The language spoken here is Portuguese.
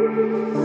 Música